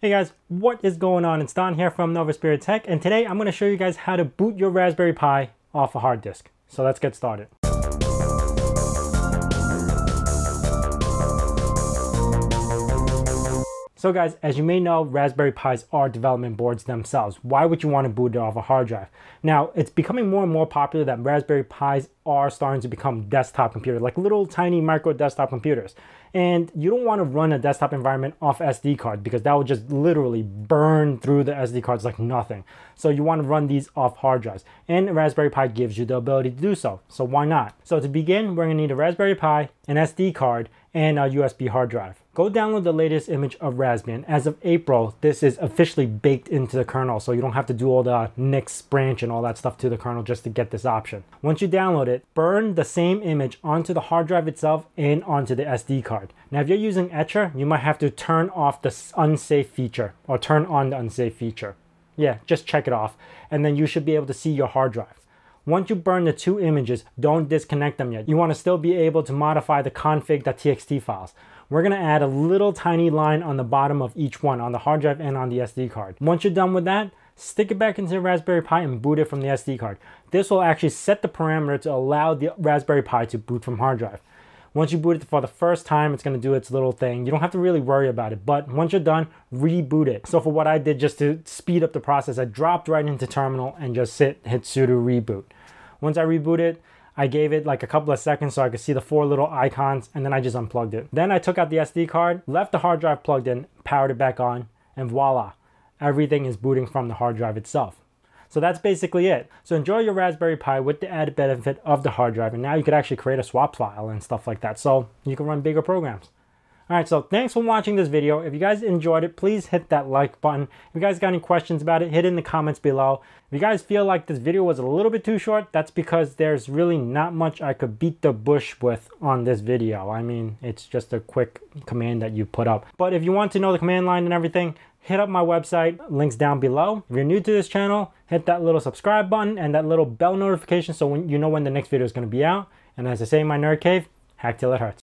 Hey guys, what is going on? It's Don here from Novaspirit Tech, and today I'm going to show you guys how to boot your Raspberry Pi off a hard disk. So let's get started. So guys, as you may know, Raspberry Pis are development boards themselves. Why would you want to boot it off a hard drive? Now, it's becoming more and more popular that Raspberry Pis are starting to become desktop computers, like little tiny micro desktop computers. And you don't want to run a desktop environment off SD card because that will just literally burn through the SD cards like nothing. So you want to run these off hard drives. And Raspberry Pi gives you the ability to do so. So why not? So to begin, we're going to need a Raspberry Pi, an SD card, and a USB hard drive. Go download the latest image of Raspbian. As of April, this is officially baked into the kernel, so you don't have to do all the Nix branch and all that stuff to the kernel just to get this option. Once you download it, burn the same image onto the hard drive itself and onto the SD card. Now, if you're using Etcher, you might have to turn off the unsafe feature or turn on the unsafe feature. Yeah, just check it off, and then you should be able to see your hard drive. Once you burn the two images, don't disconnect them yet. You want to still be able to modify the config.txt files. We're going to add a little tiny line on the bottom of each one, on the hard drive and on the SD card. Once you're done with that, stick it back into the Raspberry Pi and boot it from the SD card. This will actually set the parameter to allow the Raspberry Pi to boot from hard drive. Once you boot it for the first time, it's going to do its little thing. You don't have to really worry about it, but once you're done, reboot it. So for what I did just to speed up the process, I dropped right into terminal and just hit, hit sudo reboot. Once I rebooted, I gave it like a couple of seconds so I could see the four little icons and then I just unplugged it. Then I took out the SD card, left the hard drive plugged in, powered it back on, and voila, everything is booting from the hard drive itself. So that's basically it. So enjoy your Raspberry Pi with the added benefit of the hard drive. And now you could actually create a swap file and stuff like that. So you can run bigger programs. All right, so thanks for watching this video. If you guys enjoyed it, please hit that like button. If you guys got any questions about it, hit it in the comments below. If you guys feel like this video was a little bit too short, that's because there's really not much I could beat the bush with on this video. I mean, it's just a quick command that you put up. But if you want to know the command line and everything, hit up my website, links down below. If you're new to this channel, hit that little subscribe button and that little bell notification so when you know when the next video is to be out. And as I say in my nerd cave, hack till it hurts.